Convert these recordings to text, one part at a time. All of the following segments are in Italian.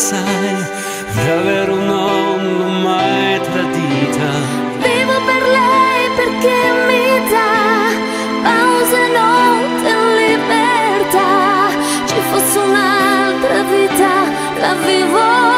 sai davvero non l'ho mai tradita. Vivo per lei perché mi dà pausa notte in libertà. Ci fosse un'altra vita la vivo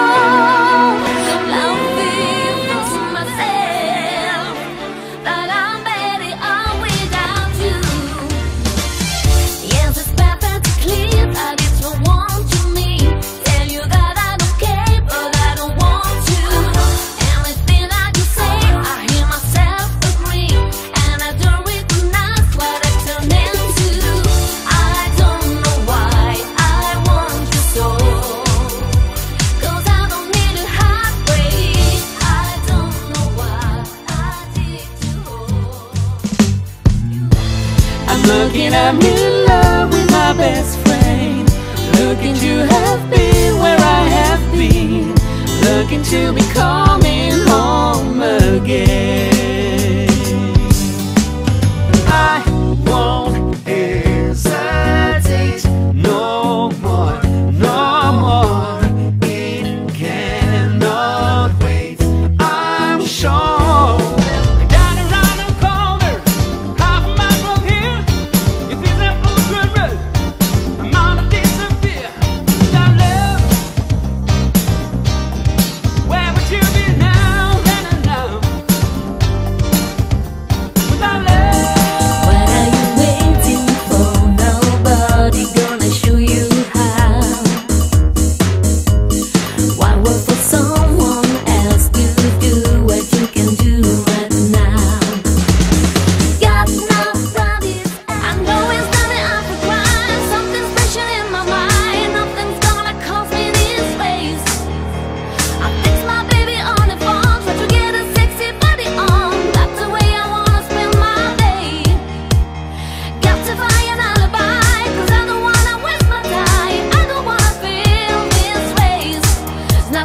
Looking, I'm in love with my best friend. Looking to have been where I have been. Looking to become.